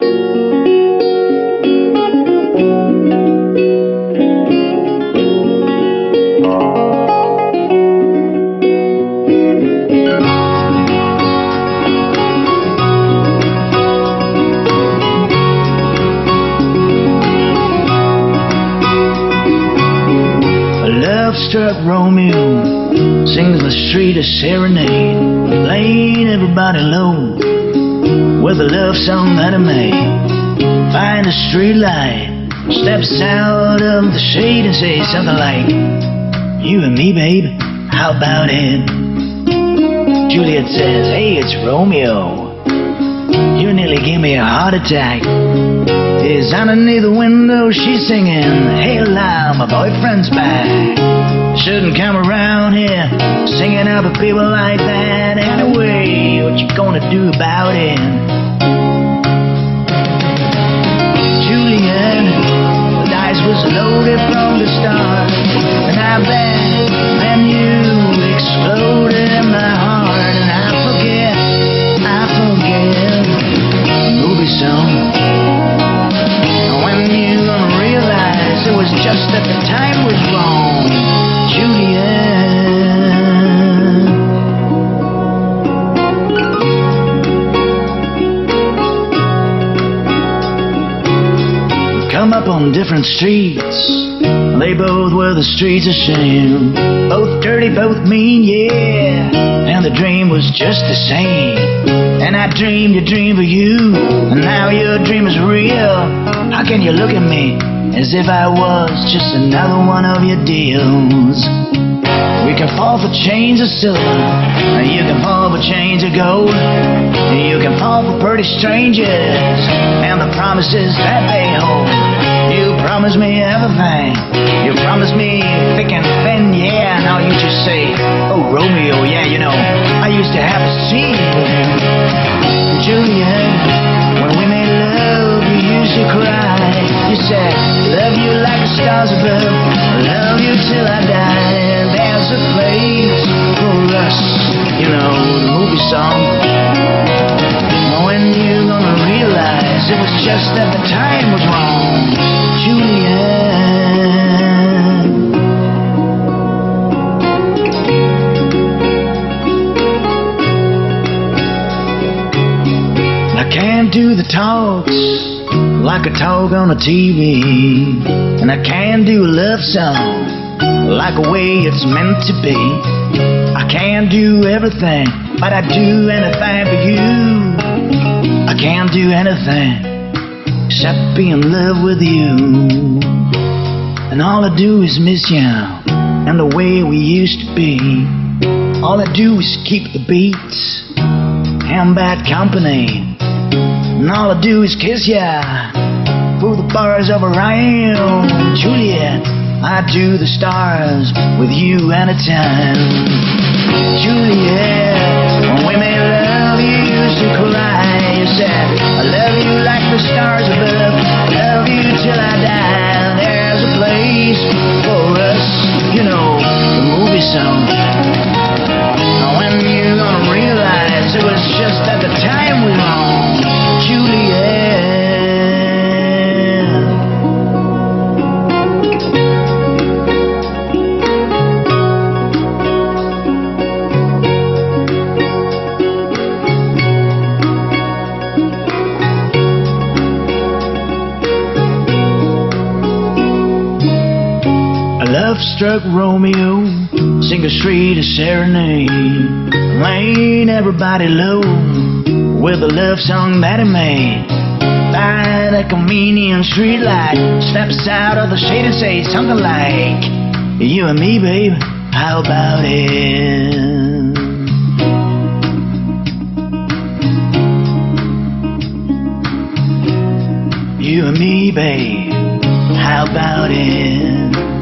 A love-struck Romeo sings the street a serenade, laying everybody low with a love song that I made. Find a street light, steps out of the shade and says something like, "You and me, babe, how about it?" Juliet says, "Hey, it's Romeo. You nearly gave me a heart attack." is underneath the window, she's singing, Hey loud, my boyfriend's back. Shouldn't come around here singing up at people like that. Anyway, what you gonna do about it? Juliet, the dice was loaded from the start, and I bet when you exploded in my heart, and I forget, I forget, movie song. When you realize it was just that on different streets. They both were the streets of shame. Both dirty, both mean, yeah. And the dream was just the same. And I dreamed a dream for you. And now your dream is real. How can you look at me as if I was just another one of your deals? We can fall for chains of silver. You can fall for chains of gold. You can fall for pretty strangers and the promises that they hold. You promise me everything. You promise me thick and thin, yeah. Now you just say, Oh, Romeo, yeah, you know, I used to have a scene with you. Juliet, when we made love, you used to cry. You said, Love you like the stars above, love you till I die. There's a place for us, you know, the movie song. When you gonna realize it was just that the time was wrong, do the talks like a talk on a TV, and I can't do a love song like a way it's meant to be. I can't do everything, but I do anything for you. I can't do anything except be in love with you. And all I do is miss you and the way we used to be. All I do is keep the beats and bad company. And all I do is kiss ya through the bars of a rhyme. Juliet, I do the stars with you anytime. Juliet, when we made love, A love-struck Romeo sing a street a serenade, laying everybody low with a love song that he made. By the convenient streetlight, steps out of the shade and says something like, "You and me, babe, how about it?" You and me, babe, how about it?